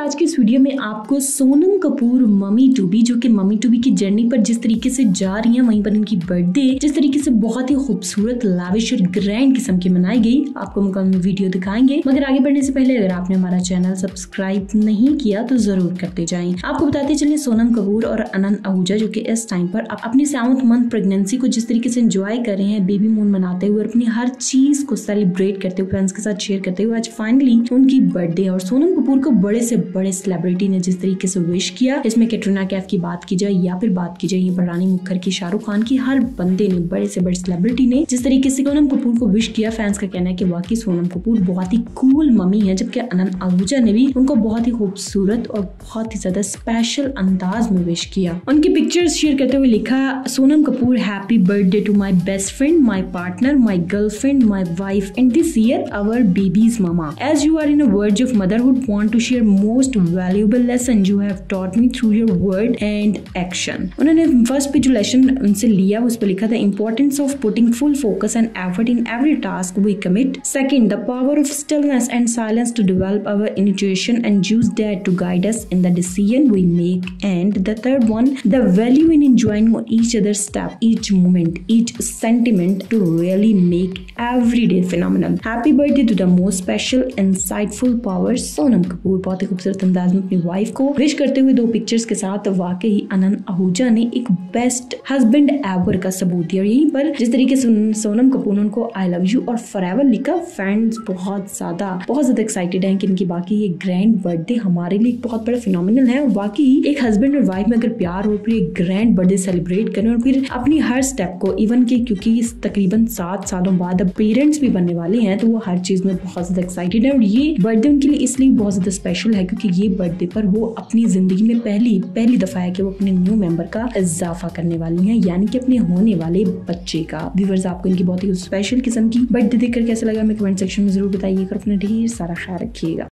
आज के इस वीडियो में आपको Sonam Kapoor, mummy to be जो कि मम्मी टू बी की जर्नी पर जिस तरीके से जा रही हैं, वहीं पर इनकी बर्थडे जिस तरीके से बहुत ही खूबसूरत लाविश और ग्रैंड किस्म की मनाई गई, आपको मुकम्मल वीडियो दिखाएँगे। मगर आगे बढ़ने से पहले, अगर आपने हमारा चैनल सब्सक्राइब नहीं किया तो ज़रूर करते जाए। आपको बताते चले सोनम कपूर और अनंत आहूजा, जो की इस टाइम पर अपनी सेवंथ मंथ प्रेगनेंसी को जिस तरीके से इंजॉय कर रहे हैं बेबी मून मनाते हुए अपनी हर चीज़ को सेलिब्रेट करते हुए फ्रेंड्स के साथ शेयर करते हुए, आज फाइनली उनकी बर्थडे और सोनम कपूर को बड़े से बड़े सेलिब्रिटी ने जिस तरीके से विश किया, इसमें कैटरीना कैफ की बात की जाए या फिर बात की जाए पर रानी मुखर की, शाहरुख खान की, हर बंदे ने, बड़े से बड़े सेलिब्रिटी ने जिस तरीके से सोनम कपूर को विश किया फैंस का कहना है कि वाकई सोनम कपूर बहुत ही कूल मम्मी है, जबकि अनंत आहूजा ने भी उनको बहुत ही खूबसूरत और बहुत ही ज़्यादा स्पेशल अंदाज में विश किया। उनकी पिक्चर्स शेयर करते हुए लिखा, Sonam Kapoor happy birthday to my best friend my partner my girlfriend my wife and this year our babies mama as you are in word of want to share share most valuable lesson you have taught me through your word and action उन्होंने first पे जो lesson उनसे लिया उस पर लिखा था importance of putting full focus and effort in every task we commit second the power of stillness and silence to develop our intuition and use that to guide us in the decision we make and the third one the value in enjoying each other's step each moment each sentiment to really make every day phenomenal happy birthday to the most special insightful powers Sonam Kapoor बहुत ही खूबसूरत अंदाज में अपनी wife को wish करते हुए दो pictures के साथ वाकई अनंत आहूजा ने एक बेस्ट हस्बैंड एवर का सबूत दिया। और यहीं पर जिस तरीके से सोनम कपूर ने उनको आई लव यू और फॉर एवर लिखा फैंस बहुत ज़्यादा बहुत ज़्यादा एक्साइटेड है कि इनकी बाकी ये ग्रैंड बर्थडे हमारे लिए बहुत बड़ा फिनोमिनल है। और बाकी एक हस्बैंड और वाइफ में अगर प्यार हो, फिर एक ग्रैंड बर्थडे सेलिब्रेट करें और फिर अपनी हर स्टेप को इवन के क्योंकि तकरीबन सात सालों बाद अब पेरेंट्स भी बनने वाले हैं तो वो हर चीज़ में बहुत ज़्यादा एक्साइटेड है। और ये बर्थडे उनके लिए इसलिए बहुत ज़्यादा स्पेशल है क्योंकि ये बर्थडे पर वो अपनी ज़िंदगी में पहली पहली दफ़ा है कि वो अपने न्यू मेंबर का इजाफा करने वाली हैं, यानी कि अपने होने वाले बच्चे का। व्यूवर्स आपको इनकी बहुत ही स्पेशल किस्म की बर्थडे देखकर कैसा लगा? हमें कमेंट सेक्शन में ज़रूर बताइए। और अपना ढेर सारा ख्याल रखिएगा।